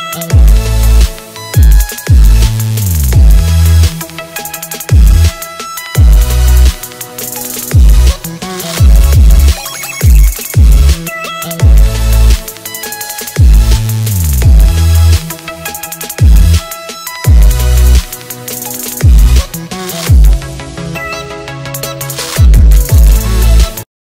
Música